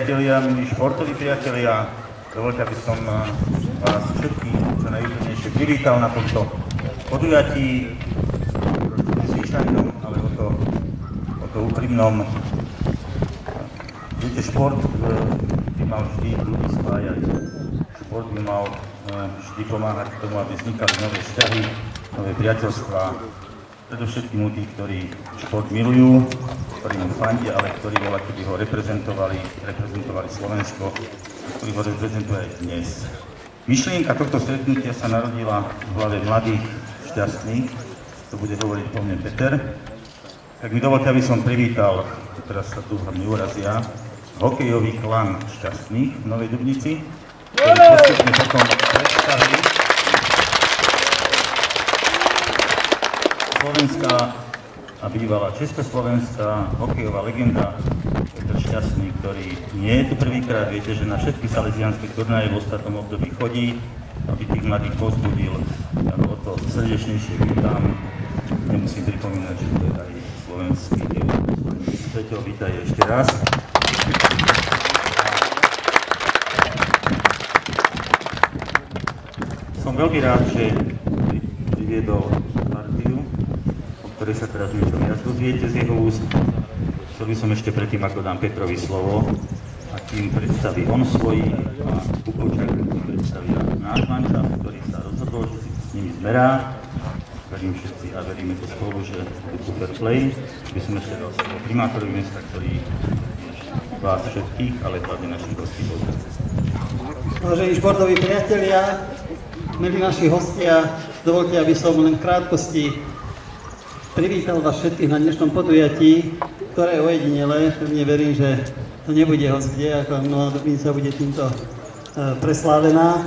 Priatelia, milí športoví priatelia, dovolte, aby som eh, vás všetkých čo najúplnejšie privítal na tomto podujatí, zvyšajnom, ale o to, o to úprimnom. Viete, šport eh, by mal vždy ľudí spájať. Šport by mal eh, vždy pomáhať k tomu, aby vznikali nové vzťahy, nové priateľstvá, predovšetkým u tých, ktorí šport milujú, ktorí mu fandia, ale ktorí bola, keby ho reprezentovali, reprezentovali Slovensko, ktorí ho reprezentujú aj dnes. Myšlienka tohto stretnutia sa narodila v hlave mladých šťastných, to bude hovoriť po mne Peter. Tak mi dovolte, aby som privítal, teraz sa tu hlavne urazia, hokejový klan šťastných v Novej Dubnici, ktorý postupne potom predstaví Slovenská a bývalá československá hokejová legenda Petr Šťastný, ktorý nie je tu prvýkrát. Viete, že na všetky salesianské turnaje v ostatnom období chodí, aby tých mladých pozbudil. Ja o to srdečnejšie vítam. Nemusím pripomínať, že to je aj slovenský Peťo, vítaj ešte raz. Som veľmi rád, že priviedol ktoré sa teraz niečo viac dozviete z jeho úst. Chcel by som ešte predtým, ako dám Petrovi slovo, a kým predstaví on svoji a Bukovčák predstavia náš manžel, ktorý sa rozhodol, že si s nimi zmerá. Verím všetci a veríme to spolu, že je super play. By som ešte dal slovo primátorovi mesta, ktorý vás všetkých, ale hlavne našich hostí pozdravuje. Vážení športoví priatelia, milí naši hostia, dovolte, aby som len v krátkosti privítal vás všetkých na dnešnom podujatí, ktoré je ojedinele. Pevne verím, že to nebude hoď kde, ako Nová Dubnica bude týmto e, preslávená.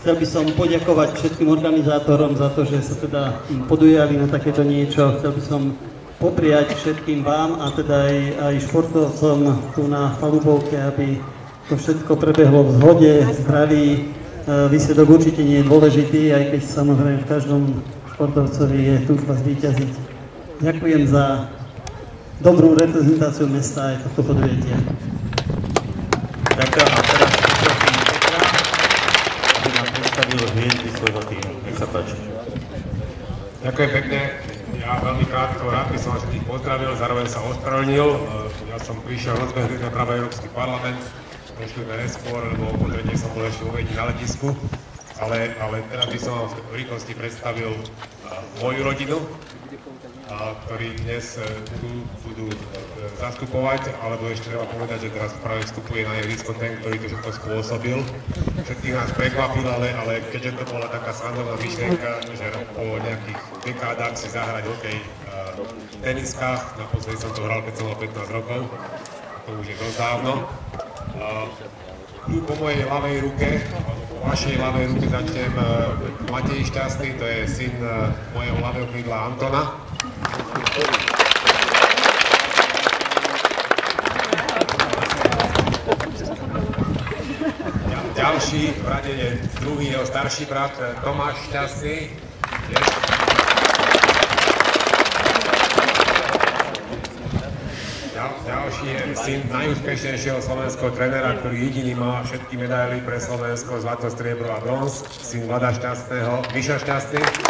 Chcel by som poďakovať všetkým organizátorom za to, že sa teda podujali na takéto niečo. Chcel by som popriať všetkým vám a teda aj, aj športovcom tu na palubovke, aby to všetko prebehlo v zhode, zdraví. E, výsledok určite nie je dôležitý, aj keď samozrejme v každom športovcovi je túžba zvíťaziť. Ďakujem za dobrú reprezentáciu mesta aj tohto podujatia. Ďakujem a teraz prosím Petra, aby nám predstavil hviezdy svojho týmu. Nech sa páči. Ďakujem pekne. Ja veľmi krátko rád by som vás všetkých pozdravil, zároveň sa ospravedlnil. Ja som prišiel rozbehnúť na práve Európsky parlament, trošku sme neskôr, lebo po tretie som bol ešte uvedení na letisku. Ale, ale teraz by som vám v rýchlosti predstavil moju rodinu, ktorí dnes e, tu budú e, zastupovať, alebo ešte treba povedať, že teraz práve vstupuje na ihrisko ten, ktorý to všetko spôsobil. Všetkých nás prekvapil, ale, ale keďže to bola taká srandovná myšlienka, že po nejakých dekádach si zahrať hokej e, v teniskách, naposledy som to hral, keď som mal 15 rokov, to už je dosť dávno. Tu po mojej ľavej ruke, po vašej ľavej ruke začnem Matej Šťastný, to je syn mojeho ľavého krídla Antona. Ďalší v rade je druhý jeho starší brat Tomáš Šťastný. Ďalší je syn najúspešnejšieho slovenského trénera, ktorý jediný má všetky medaily pre Slovensko, zlato, striebro a bronz, syn Vlada Šťastného, Miša Šťastný.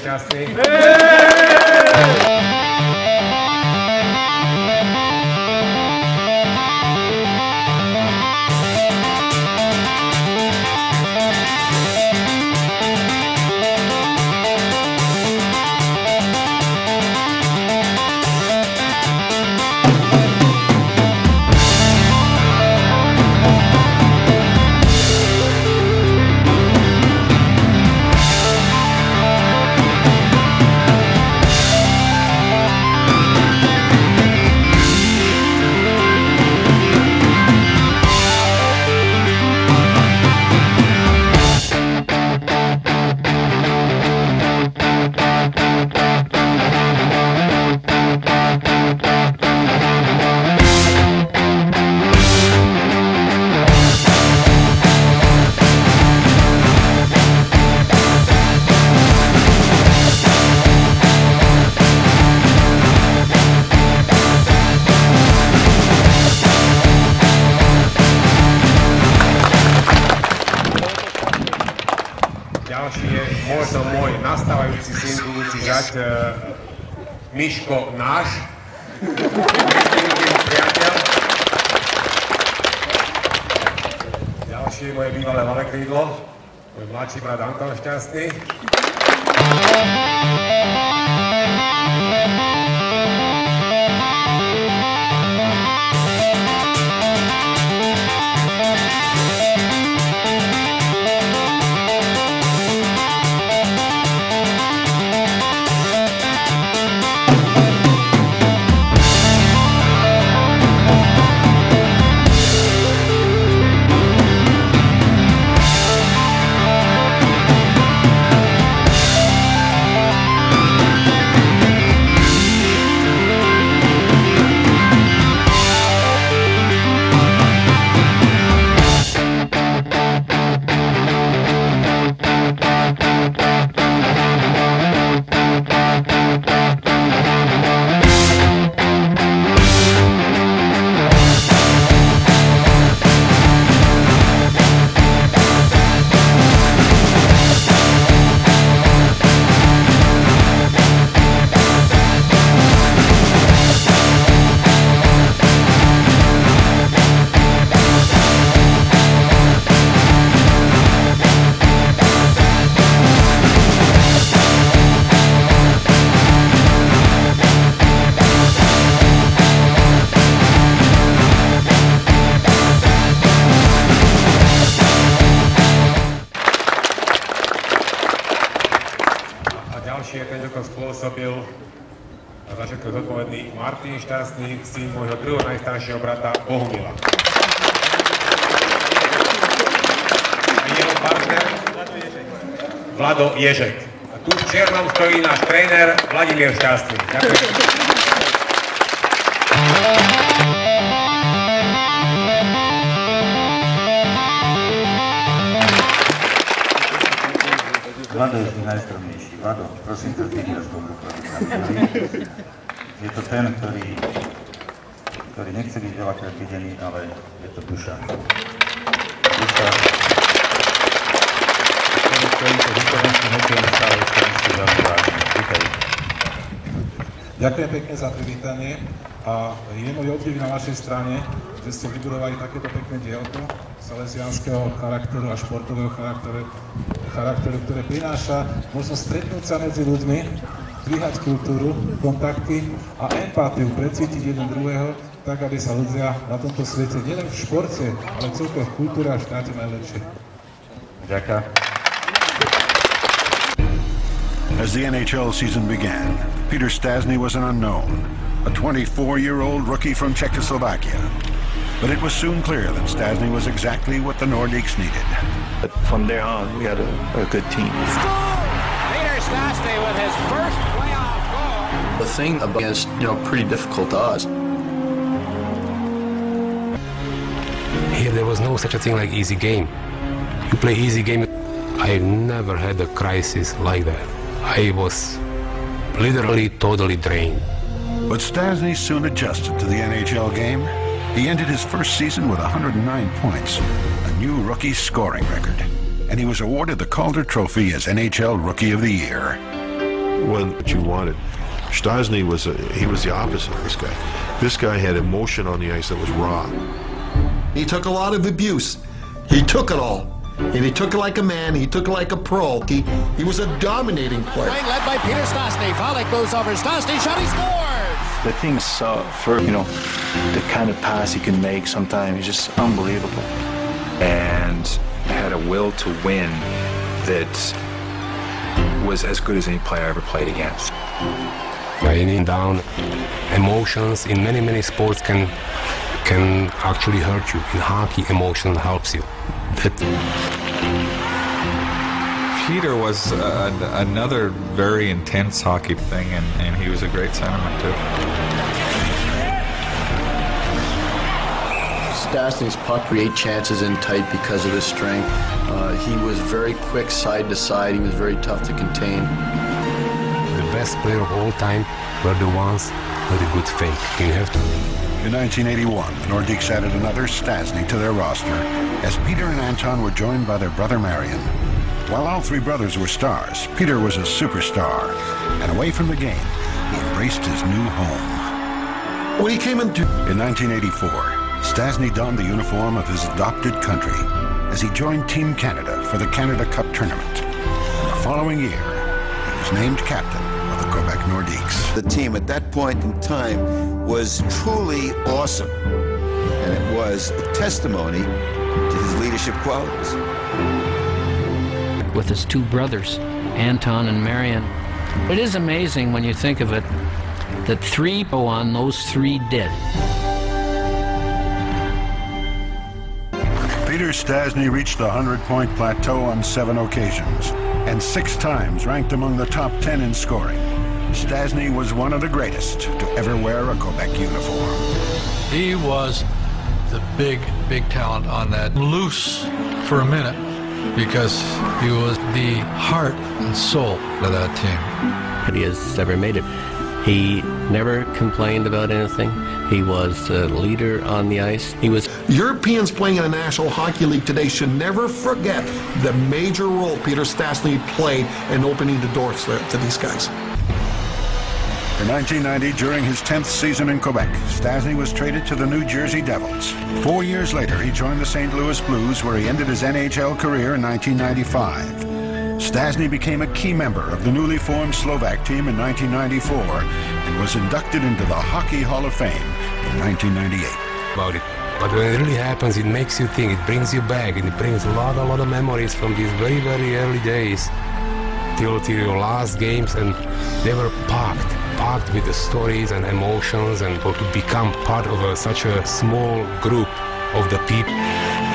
šťastný. Miško náš, je moje bývalé malé krídlo, môj mladší brat Anton Šťastný. Zodpovedný Martin Šťastný, syn môjho druhého najstaršieho brata Bohumila. Vlado Ježek. A tu v čiernom stojí náš tréner Vladimír Šťastný. Ďakujem. Vlado je vždy najskromnejší. Vlado, prosím ťa, ty tou Je to ten, ktorý, ktorý nechce byť veľakrát videný, ale je to duša. Duša. Ďakujem pekne za privítanie a je môj obdiv na vašej strane, že ste vybudovali takéto pekné dielko salesianského charakteru a športového charakteru, charakteru, ktoré prináša možnosť stretnúť sa medzi ľuďmi, dvíhať kultúru, kontakty a empatiu, precítiť jeden druhého, tak aby sa ľudia na tomto svete, nielen v športe, ale celkovo v kultúre a štáte najlepšie. Ďakujem. As the NHL season began, Peter Stasny was an unknown, a 24-year-old rookie from Czechoslovakia. But it was soon clear that Stasny was exactly what the Nordiques needed. But from there on, we had a, a good team. Peter with his first playoff goal. The thing about it is, you know, pretty difficult to us. Here there was no such a thing like easy game. You play easy game. I never had a crisis like that. I was literally totally drained. But Stasny soon adjusted to the NHL game. He ended his first season with 109 points, a new rookie scoring record, and he was awarded the Calder Trophy as NHL Rookie of the Year. what you wanted. Stasny was a, he was the opposite of this guy. This guy had emotion on the ice that was raw. He took a lot of abuse. He took it all. And he took it like a man. He took it like a pro. He, he was a dominating player. Right, led by Peter Stastny. Volek goes over. Stastny shot. He scores. The things uh, for, you know, the kind of pass he can make sometimes is just unbelievable. and had a will to win that was as good as any player I ever played against. Raining down emotions in many many sports can can actually hurt you. In hockey, emotion helps you. That Peter was uh, another very intense hockey thing, and, and he was a great centerman too. Stastny's puck create chances in tight because of his strength. Uh, he was very quick side to side. He was very tough to contain. the best player of all time were the ones with a good fake. You have to. In 1981, the Nordiques added another Stasny to their roster, as Peter and Anton were joined by their brother Marion. While all three brothers were stars, Peter was a superstar. And away from the game, he embraced his new home. When he came into... In 1984, Stasny donned the uniform of his adopted country as he joined Team Canada for the Canada Cup tournament. And the following year, he was named captain of the Quebec Nordiques. The team at that point in time was truly awesome. And it was a testimony to his leadership qualities. With his two brothers, Anton and Marion. It is amazing when you think of it that three go on, those three did. Peter Stasny reached the 100-point plateau on seven occasions and six times ranked among the top 10 in scoring. Stasny was one of the greatest to ever wear a Quebec uniform. He was the big, big talent on that. Loose for a minute because he was the heart and soul of that team. He has ever made it. He never complained about anything. He was a leader on the ice. He was Europeans playing in the National Hockey League today should never forget the major role Peter Stastny played in opening the doors to, to these guys. In 1990, during his 10th season in Quebec, Stasny was traded to the New Jersey Devils. Four years later, he joined the St. Louis Blues, where he ended his NHL career in 1995. Stasny became a key member of the newly formed Slovak team in 1994 and was inducted into the Hockey Hall of Fame in 1998. About it. But when it really happens, it makes you think, it brings you back, and it brings a lot, a lot of memories from these very, very early days till, till your last games, and they were packed, packed with the stories and emotions, and to become part of a, such a small group of the people.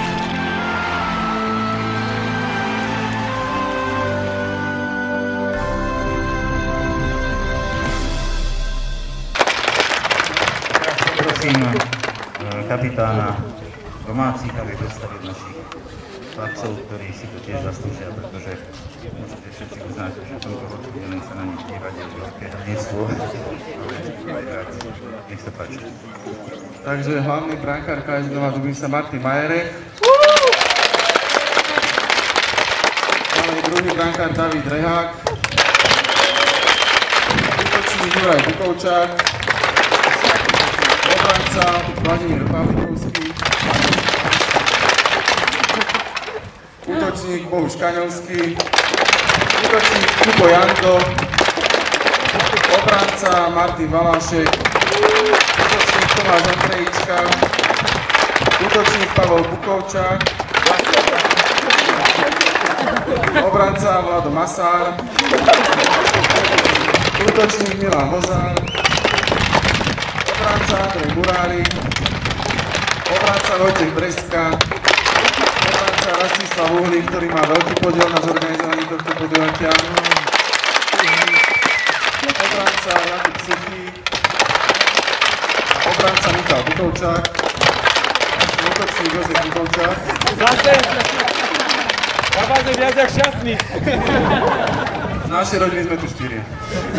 Kapitána domácich, aby dostavil našich chlapcov, ktorí si to tiež zaslúžia, pretože určite všetci uznáte, že tomto roku nielen sa na nich je veľké hrdinstvo, ale aj. Nech sa páči. Takže hlavný brankár KS Nova Dubnica Martin Majerek. Druhý brankár David Rehák. Útočník Juraj Bukovčák. Obranca Vladimír Pavlikovský. Útočník Bohuš Kaňovský. Útočník Kubo Janko. Obranca Martin Valášek. Útočník Tomáš Ondrejička. Útočník Pavol Bukovčák. Obranca Vlado Masár. Útočník Milan Hozár. Obranca Andrej Murári. Obranca Vojtech Breska. Obranca Rastislav Uhlík, ktorý má veľký podiel na zorganizovaní tohto podujatia. Obranca Jakub Suchý. Obranca Michal Bukovčák. Útočník Jozef Bukovčák. Zase! Na báze viac jak šťastný. Z našej rodiny sme tu štyri.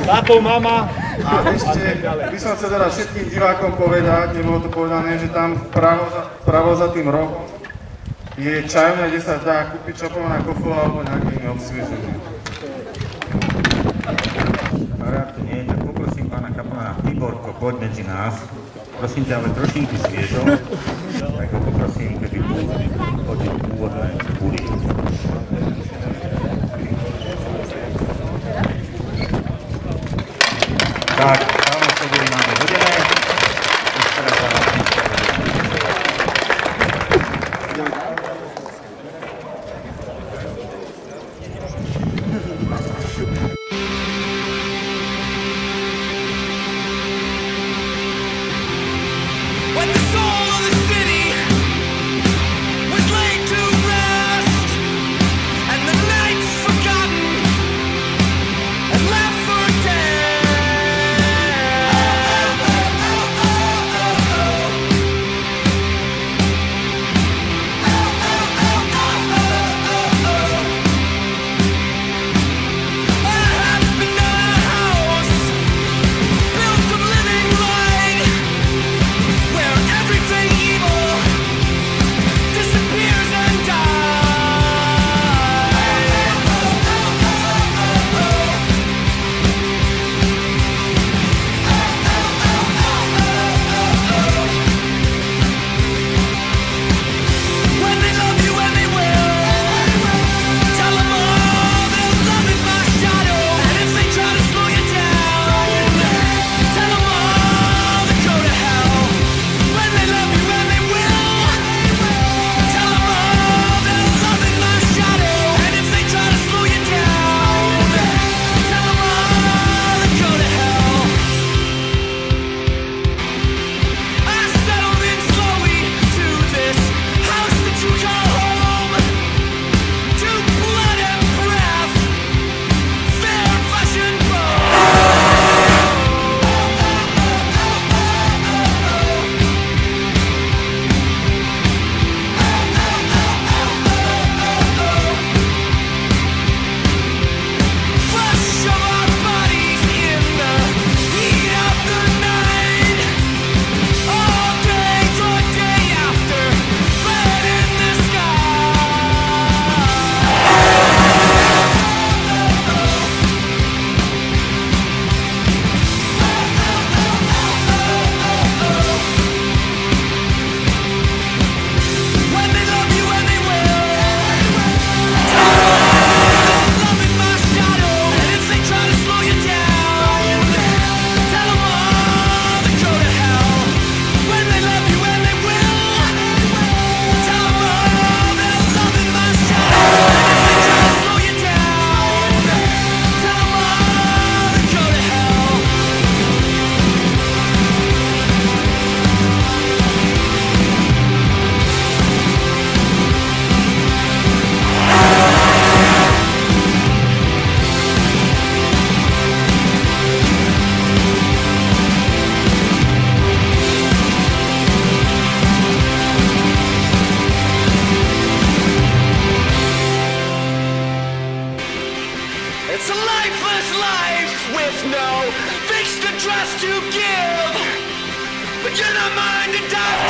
Táto mama. A ešte by som chcel teda všetkým divákom povedať, nebolo to povedané, že tam vpravo za, vpravo za tým rohom je čajovňa, kde sa dá kúpiť čopovaná kofol alebo nejaké iné obsvieženie. Rád to nie tak poprosím pána kaplana Tiborko, poď medzi nás. Prosím ťa, ale trošinku sviežo, tak ho poprosím, keby chodil úvodné Would you not mind die.